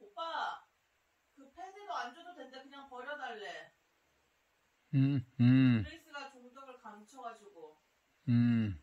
오빠 그 패드도 안 줘도 된다 그냥 버려달래. 음, 음. 그레이스가 종덕을 감춰가지고. 음.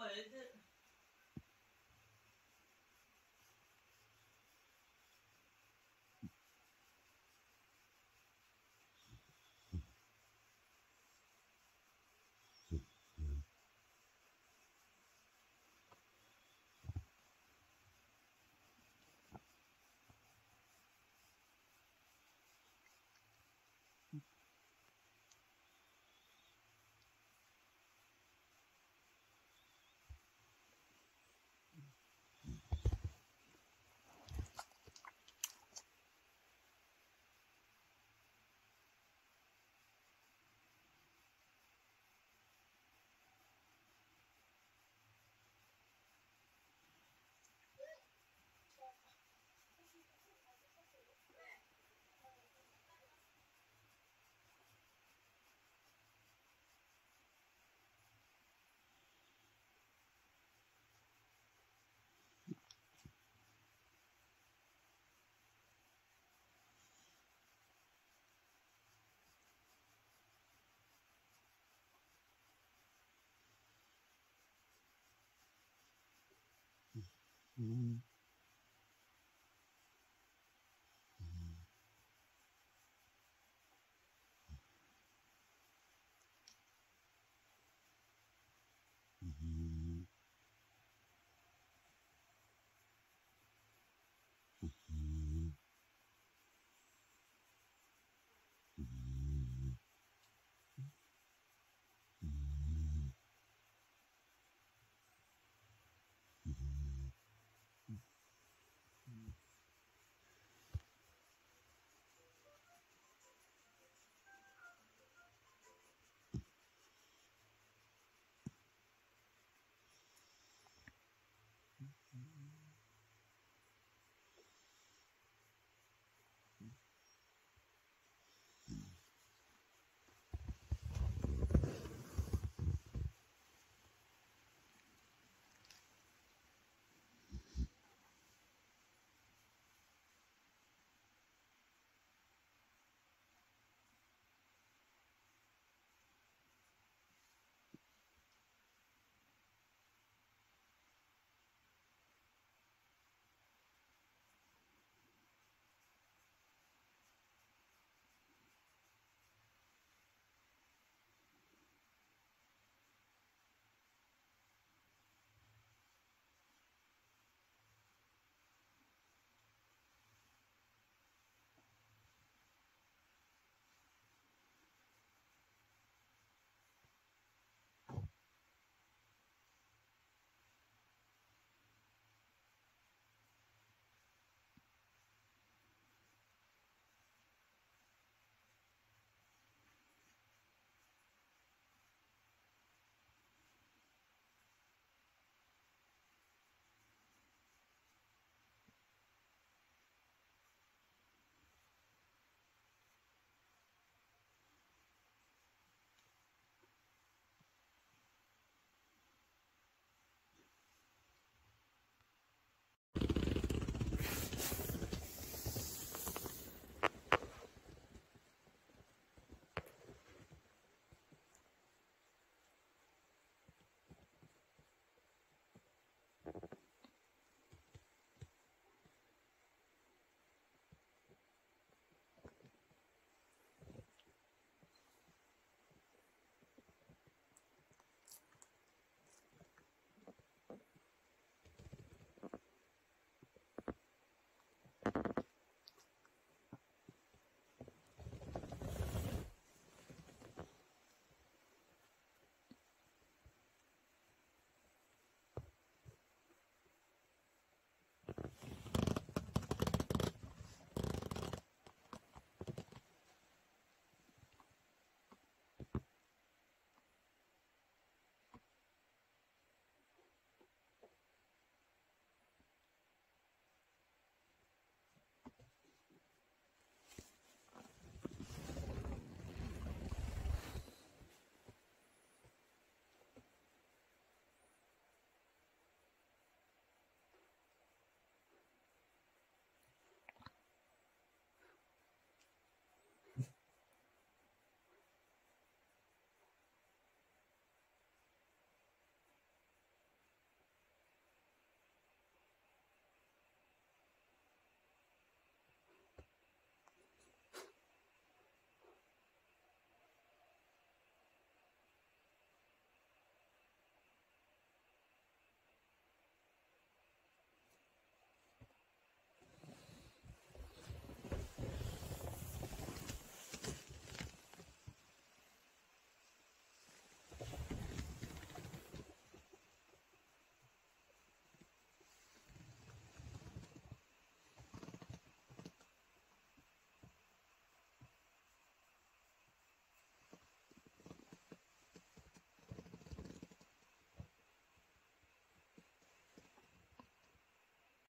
我儿子 음.